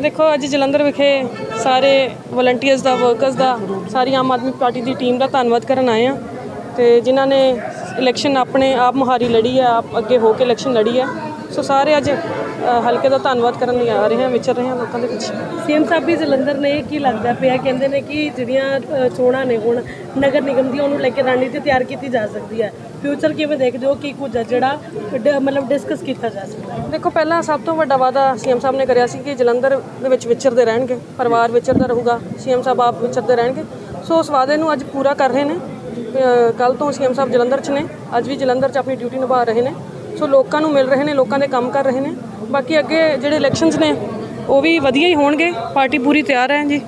ਦੇਖੋ, ਅੱਜ ਜਲੰਧਰ ਵਿਖੇ ਸਾਰੇ ਵਲੰਟੀਅਰਸ ਦਾ ਵਰਕਰਸ ਦਾ, ਸਾਰੀ ਆਮ ਆਦਮੀ ਪਾਰਟੀ ਦੀ ਟੀਮ ਦਾ ਧੰਨਵਾਦ ਕਰਨ ਆਏ ਆ ਤੇ ਜਿਨ੍ਹਾਂ ਨੇ ਇਲੈਕਸ਼ਨ ਆਪਣੇ ਆਪ ਮੁਹਾਰੀ ਲੜੀ ਹੈ, ਆਪ ਅੱਗੇ ਹੋ ਕੇ ਇਲੈਕਸ਼ਨ ਲੜੀ ਹੈ। ਸੋ ਸਾਰੇ ਅੱਜ ਹਲਕੇ ਦਾ ਧੰਨਵਾਦ ਕਰਨ ਲਈ ਆ ਰਹੇ ਆ ਵਿਚਰ ਰਹੇ ਆ ਲੋਕਾਂ ਦੇ ਵਿੱਚ ਸੀਐਮ ਸਾਹਿਬ ਵੀ ਜਲੰਧਰ ਨੇ ਕੀ ਲੱਗਦਾ ਪਿਆ? ਕਹਿੰਦੇ ਨੇ ਕਿ ਜਿਹੜੀਆਂ ਚੋਣਾਂ ਨੇ ਹੁਣ ਨਗਰ ਨਿਗਮ ਦੀਆਂ ਉਹਨੂੰ ਲੈ ਕੇ ਰਣਨੀਤੀ ਤਿਆਰ ਕੀਤੀ ਜਾ ਸਕਦੀ ਹੈ। ਫਿਊਚਰ ਕਿਵੇਂ ਦੇਖਦੇ ਹੋ? ਕੀ ਕੁਝ ਜਿਹੜਾ ਮਤਲਬ ਡਿਸਕਸ ਕੀਤਾ ਜਾ ਸਕਦਾ ਹੈ? ਦੇਖੋ ਪਹਿਲਾਂ ਸਭ ਤੋਂ ਵੱਡਾ ਵਾਅਦਾ ਸੀਐਮ ਸਾਹਿਬ ਨੇ ਕਰਿਆ ਸੀ ਕਿ ਜਲੰਧਰ ਦੇ ਵਿੱਚ ਵਿਚਰਦੇ ਰਹਿਣਗੇ ਪਰਿਵਾਰ ਵਿਚਰਦਾ ਰਹੂਗਾ ਸੀਐਮ ਸਾਹਿਬ ਆਪ ਵਿਚਰਦੇ ਰਹਿਣਗੇ। ਸੋ ਉਸ ਵਾਅਦੇ ਨੂੰ ਅੱਜ ਪੂਰਾ ਕਰ ਰਹੇ ਨੇ। ਕੱਲ ਤੋਂ ਸੀਐਮ ਸਾਹਿਬ ਜਲੰਧਰ 'ਚ ਨੇ ਅੱਜ ਵੀ ਜਲੰਧਰ 'ਚ ਆਪਣੀ ਡਿਊਟੀ ਨਿਭਾ ਰਹੇ ਨੇ। ਸੋ ਲੋਕਾਂ ਨੂੰ ਮਿਲ ਰਹੇ ਨੇ ਲੋਕਾਂ ਦੇ ਕੰਮ ਕਰ ਰਹੇ ਨੇ। ਬਾਕੀ ਅੱਗੇ ਜਿਹੜੇ ਇਲੈਕਸ਼ਨਸ ਨੇ ਉਹ ਵੀ ਵਧੀਆ ਹੀ ਹੋਣਗੇ। ਪਾਰਟੀ ਪੂਰੀ ਤਿਆਰ ਹੈ ਜੀ।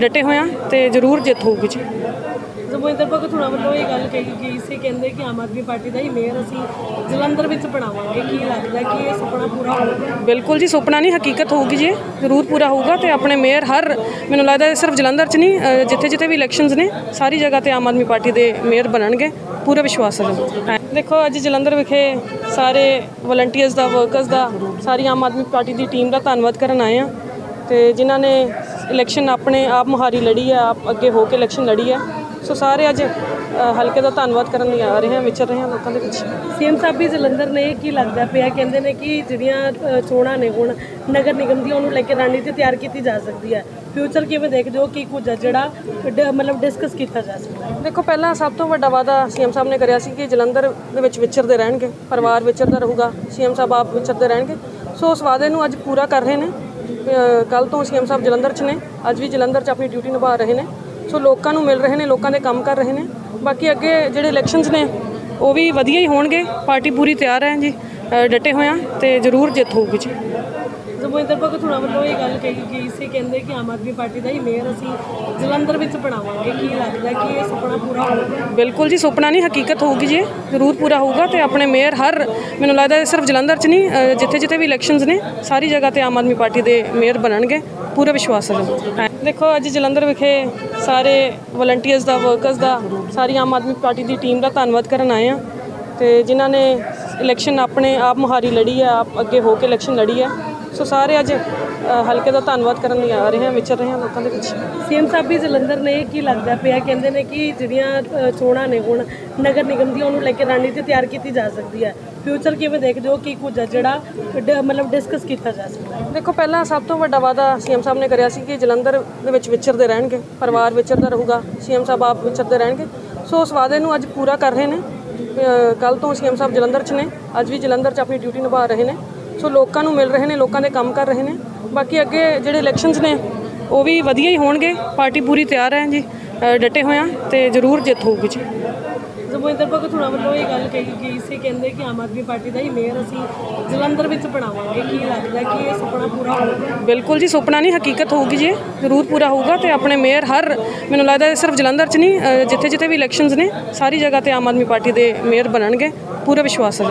ਡਟੇ ਹੋਏ ਆ ਤੇ ਜ਼ਰੂਰ ਜਿੱਤ ਹੋਊਗੀ ਜੀ। ਜਮੋਇੰਦਰ ਭਗਤ ਹੁਣਾਂ ਵੱਲੋਂ ਇਹ ਗੱਲ ਕਹੀ ਗਈ ਸੀ ਕਹਿੰਦੇ ਕਿ ਆਮ ਆਦਮੀ ਪਾਰਟੀ ਦਾ ਹੀ ਮੇਅਰ ਅਸੀਂ ਜਲੰਧਰ ਵਿੱਚ ਬਣਾਵਾਂਗੇ। ਕੀ ਲੱਗਦਾ ਕਿ ਇਹ ਸੁਪਨਾ ਪੂਰਾ ਹੋਊਗਾ? ਬਿਲਕੁਲ ਜੀ ਸੁਪਨਾ ਨਹੀਂ ਹਕੀਕਤ ਹੋਊਗੀ ਜੀ। ਜ਼ਰੂਰ ਪੂਰਾ ਹੋਊਗਾ ਤੇ ਆਪਣੇ ਮੇਅਰ ਹਰ ਮੈਨੂੰ ਲੱਗਦਾ ਸਿਰਫ ਜਲੰਧਰ 'ਚ ਨਹੀਂ ਜਿੱਥੇ ਜਿੱਥੇ ਵੀ ਇਲੈਕਸ਼ਨਸ ਨੇ ਸਾਰੀ ਜਗ੍ਹਾ ਤੇ ਆਮ ਆਦਮੀ ਪਾਰਟੀ ਦੇ ਮੇਅਰ ਬਣਨਗੇ। ਪੂਰਾ ਵਿਸ਼ਵਾਸ ਹੈ। ਦੇਖੋ ਅੱਜ ਜਲੰਧਰ ਵਿਖੇ ਸਾਰੇ ਵਲੰਟੀਅਰਸ ਦਾ ਵਰਕਰਸ ਦਾ, ਸਾਰੀ ਆਮ ਆਦਮੀ ਪਾਰਟੀ ਦੀ ਟੀਮ ਦਾ ਧੰਨਵਾਦ ਕਰਨ ਆਏ ਆ ਤੇ ਜਿਨ੍ਹਾਂ ਨੇ ਇਲੈਕਸ਼ਨ ਆਪਣੇ ਆਪ ਮੁਹਾਰੀ ਲੜੀ ਹੈ, ਆਪ ਅੱਗੇ ਹੋ ਕੇ ਇਲੈਕਸ਼ਨ ਲੜੀ ਹੈ। ਸੋ ਸਾਰੇ ਅੱਜ ਹਲਕੇ ਦਾ ਧੰਨਵਾਦ ਕਰਨ ਲਈ ਆ ਰਹੇ ਹਾਂ, ਵਿਚਰ ਰਹੇ ਹਾਂ ਲੋਕਾਂ ਦੇ ਵਿੱਚ ਸੀਐਮ ਸਾਹਿਬ ਵੀ ਜਲੰਧਰ ਨੇ ਕੀ ਲੱਗਦਾ ਪਿਆ, ਕਹਿੰਦੇ ਨੇ ਕਿ ਜਿਹੜੀਆਂ ਚੋਣਾਂ ਨੇ ਹੁਣ ਨਗਰ ਨਿਗਮ ਦੀਆਂ, ਉਹਨੂੰ ਲੈ ਕੇ ਰਣਨੀਤੀ ਤਿਆਰ ਕੀਤੀ ਜਾ ਸਕਦੀ ਹੈ। ਫਿਊਚਰ ਕਿਵੇਂ ਦੇਖਦੇ ਹੋ? ਕੀ ਕੁਝ ਜਿਹੜਾ ਡ- ਮਤਲਬ ਡਿਸਕਸ ਕੀਤਾ ਜਾ ਸਕਦਾ ਦੇਖੋ, ਪਹਿਲਾਂ ਸਭ ਤੋਂ ਵੱਡਾ ਵਾਅਦਾ ਸੀਐਮ ਸਾਹਿਬ ਨੇ ਕਰਿਆ ਸੀ ਕਿ ਜਲੰਧਰ ਦੇ ਵਿੱਚ ਵਿਚਰਦੇ ਰਹਿਣਗੇ, ਪਰਿਵਾਰ ਵਿਚਰਦਾ ਰਹੂਗਾ, ਸੀਐਮ ਸਾਹਿਬ ਆਪ ਵਿਚਰਦੇ ਰਹਿਣਗੇ। ਸੋ ਉਸ ਵਾਅਦੇ ਨੂੰ ਅੱਜ ਪੂਰਾ ਕਰ ਰਹੇ ਨੇ। ਕੱਲ ਤੋਂ ਸੀਐਮ ਸਾਹਿਬ ਜਲੰਧਰ 'ਚ ਨੇ, ਅੱਜ ਵੀ ਜਲੰਧਰ 'ਚ ਆਪਣੀ ਡਿਊਟੀ ਨਿਭਾ ਰਹੇ ਨੇ। ਸੋ ਲੋਕਾਂ ਨੂੰ ਮਿਲ ਰਹੇ ਨੇ, ਲੋਕਾਂ ਦੇ ਕੰਮ ਕਰ ਰਹੇ ਨੇ। ਬਾਕੀ ਅੱਗੇ ਜਿਹੜੇ ਇਲੈਕਸ਼ਨਸ ਨੇ, ਉਹ ਵੀ ਵਧੀਆ ਹੀ ਹੋਣਗੇ। ਪਾਰਟੀ ਪੂਰੀ ਤਿਆਰ ਹੈ ਜੀ। ਡਟੇ ਹੋਏ ਆ ਤੇ ਜ਼ਰੂਰ ਜਿੱਤ ਹੋਊਗੀ ਜੀ। ਜਮੋਇੰਦਰ ਭਗਤ ਹੁਣਾਂ ਵੱਲੋਂ ਇਹ ਗੱਲ ਕਹੀ ਗਈ ਸੀ, ਕਹਿੰਦੇ ਕਿ ਆਮ ਆਦਮੀ ਪਾਰਟੀ ਦਾ ਹੀ ਮੇਅਰ ਅਸੀਂ ਜਲੰਧਰ ਵਿੱਚ ਬਣਾਵਾਂਗੇ। ਕੀ ਲੱਗਦਾ ਕਿ ਇਹ ਸੁਪਨਾ ਪੂਰਾ ਹੋਊਗਾ? ਬਿਲਕੁਲ ਜੀ, ਸੁਪਨਾ ਨਹੀਂ, ਹਕੀਕਤ ਹੋਊਗੀ ਜੀ, ਜ਼ਰੂਰ ਪੂਰਾ ਹੋਊਗਾ ਤੇ ਆਪਣੇ ਮੇਅਰ ਹਰ, ਮੈਨੂੰ ਲੱਗਦਾ ਸਿਰਫ ਜਲੰਧਰ 'ਚ ਨਹੀਂ ਜਿੱਥੇ ਜਿੱਥੇ ਵੀ ਇਲੈਕਸ਼ਨਸ ਨੇ, ਸਾਰੀ ਜਗ੍ਹਾ ਤੇ ਆਮ ਆਦਮੀ ਪਾਰਟੀ ਦੇ ਮੇਅਰ ਬਣਨਗੇ, ਪੂਰਾ ਵਿਸ਼ਵਾਸ ਹੈ ਦੇਖੋ, ਅੱਜ ਜਲੰਧਰ ਵਿਖੇ ਸਾਰੇ ਵਲੰਟੀਅਰਸ ਦਾ ਵਰਕਰਸ ਦਾ, ਸਾਰੀ ਆਮ ਆਦਮੀ ਪਾਰਟੀ ਦੀ ਟੀਮ ਦਾ ਧੰਨਵਾਦ ਕਰਨ ਆਏ ਆ ਤੇ ਜਿਨ੍ਹਾਂ ਨੇ ਇਲੈਕਸ਼ਨ ਆਪਣੇ ਆਪ ਮੁਹਾਰੀ ਲੜੀ ਹੈ, ਆਪ ਅੱਗੇ ਹੋ ਕੇ ਇਲੈਕਸ਼ਨ ਲੜੀ ਹੈ। ਸੋ ਸਾਰੇ ਅੱਜ ਹਲਕੇ ਦਾ ਧੰਨਵਾਦ ਕਰਨ ਲਈ ਆ ਰਹੇ ਆ ਵਿਚਰ ਰਹੇ ਆ ਲੋਕਾਂ ਦੇ ਵਿੱਚ ਸੀਐਮ ਸਾਹਿਬ ਵੀ ਜਲੰਧਰ ਨੇ ਕੀ ਲੱਗਦਾ ਪਿਆ ਕਹਿੰਦੇ ਨੇ ਕਿ ਜਿਹੜੀਆਂ ਚੋਣਾਂ ਨੇ ਹੁਣ ਨਗਰ ਨਿਗਮ ਦੀਆਂ ਉਹਨੂੰ ਲੈ ਕੇ ਰਣਨੀਤੀ ਤਿਆਰ ਕੀਤੀ ਜਾ ਸਕਦੀ ਹੈ। ਫਿਊਚਰ ਕਿਵੇਂ ਦੇਖਦੇ ਹੋ ਕੀ ਕੁਝ ਜਿਹੜਾ ਮਤਲਬ ਡਿਸਕਸ ਕੀਤਾ ਜਾ ਸਕਦਾ ਹੈ? ਦੇਖੋ ਪਹਿਲਾਂ ਸਭ ਤੋਂ ਵੱਡਾ ਵਾਅਦਾ ਸੀਐਮ ਸਾਹਿਬ ਨੇ ਕਰਿਆ ਸੀ ਕਿ ਜਲੰਧਰ ਦੇ ਵਿੱਚ ਵਿਚਰਦੇ ਰਹਿਣਗੇ ਪਰਿਵਾਰ ਵਿਚਰਦਾ ਰਹੂਗਾ ਸੀਐਮ ਸਾਹਿਬ ਆਪ ਵਿਚਰਦੇ ਰਹਿਣਗੇ। ਸੋ ਉਸ ਵਾਅਦੇ ਨੂੰ ਅੱਜ ਪੂਰਾ ਕਰ ਰਹੇ ਨੇ। ਕੱਲ ਤੋਂ ਸੀਐਮ ਸਾਹਿਬ ਜਲੰਧਰ 'ਚ ਨੇ ਅੱਜ ਵੀ ਜਲੰਧਰ 'ਚ ਆਪਣੀ ਡਿਊਟੀ ਨਿਭਾ ਰਹੇ ਨੇ। ਸੋ ਲੋਕਾਂ ਨੂੰ ਮਿਲ ਰਹੇ ਨੇ ਲੋਕਾਂ ਦੇ ਕੰਮ ਕਰ ਰਹੇ ਨੇ। ਬਾਕੀ ਅੱਗੇ ਜਿਹੜੇ ਇਲੈਕਸ਼ਨਸ ਨੇ ਉਹ ਵੀ ਵਧੀਆ ਹੀ ਹੋਣਗੇ। ਪਾਰਟੀ ਪੂਰੀ ਤਿਆਰ ਹੈ ਜੀ। ਡਟੇ ਹੋਏ ਆ ਤੇ ਜ਼ਰੂਰ ਜਿੱਤ ਹੋਊਗੀ ਜੀ। ਜਮੋਇੰਦਰ ਭਗਤ ਹੁਣਾਂ ਵੱਲੋਂ ਇਹ ਗੱਲ ਕਹੀ ਗਈ ਸੀ ਕਹਿੰਦੇ ਕਿ ਆਮ ਆਦਮੀ ਪਾਰਟੀ ਦਾ ਹੀ ਮੇਅਰ ਅਸੀਂ ਜਲੰਧਰ ਵਿੱਚ ਬਣਾਵਾਂਗੇ। ਕੀ ਲੱਗਦਾ ਕਿ ਇਹ ਸੁਪਨਾ ਪੂਰਾ ਹੋਊਗਾ? ਬਿਲਕੁਲ ਜੀ ਸੁਪਨਾ ਨਹੀਂ ਹਕੀਕਤ ਹੋਊਗੀ ਜੀ। ਜ਼ਰੂਰ ਪੂਰਾ ਹੋਊਗਾ ਤੇ ਆਪਣੇ ਮੇਅਰ ਹਰ ਮੈਨੂੰ ਲੱਗਦਾ ਸਿਰਫ ਜਲੰਧਰ 'ਚ ਨਹੀਂ ਜਿੱਥੇ ਜਿੱਥੇ ਵੀ ਇਲੈਕਸ਼ਨਸ ਨੇ ਸਾਰੀ ਜਗ੍ਹਾ ਤੇ ਆਮ ਆਦਮੀ ਪਾਰਟੀ ਦੇ ਮੇਅਰ ਬਣਨਗੇ। ਪੂਰਾ ਵਿਸ਼ਵਾਸ ਹੈ